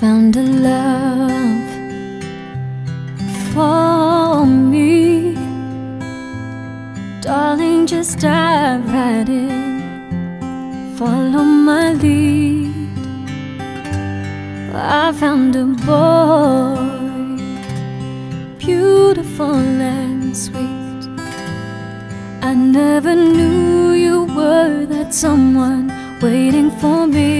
found a love for me. Darling, just dive right in, follow my lead. I found a boy, beautiful and sweet. I never knew you were that someone waiting for me.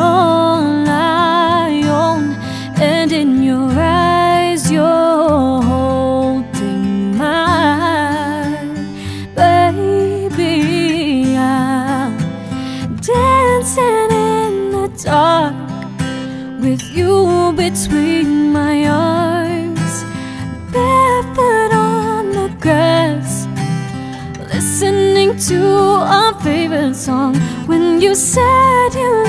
with you between my arms, barefoot on the grass, listening to our favorite song. When you said you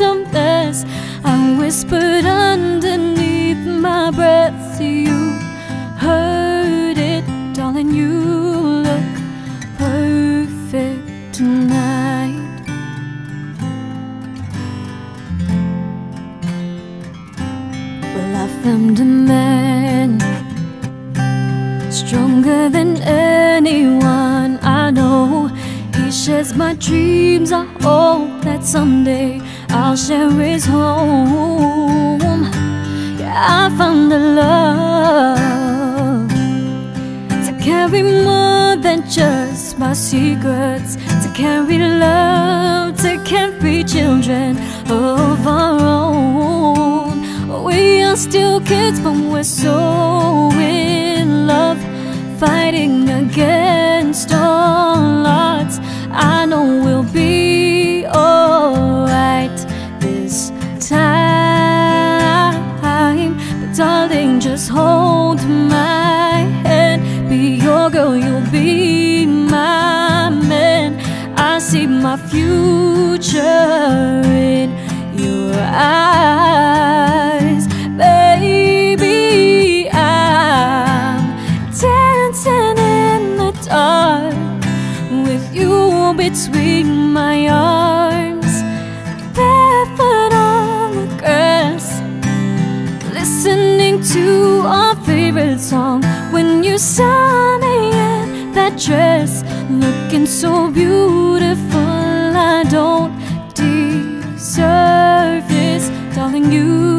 a mess, I whispered underneath my breath to you. Well, I found a man stronger than anyone I know. He shares my dreams. I hope that someday I'll share his home. Yeah, I found a love to carry more than just my secrets, to carry love, to carry children of our own. Still kids, but we're so in love, fighting against all odds. I know we'll be alright this time, but darling, just hold my hand. Be your girl, you'll be my man. I see my future in your eyes, to our favorite song. When you saw me in that dress, looking so beautiful, I don't deserve this, darling. You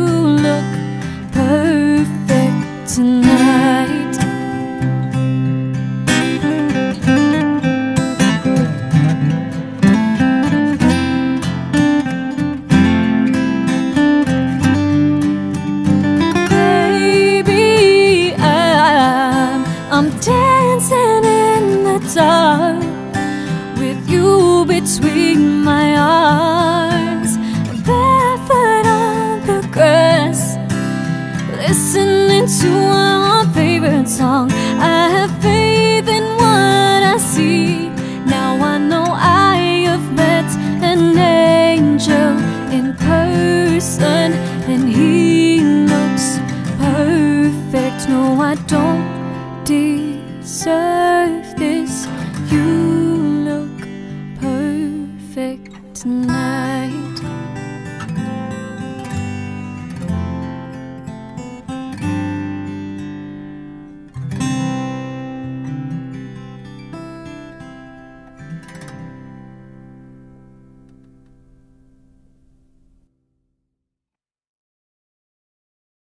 deserve this. You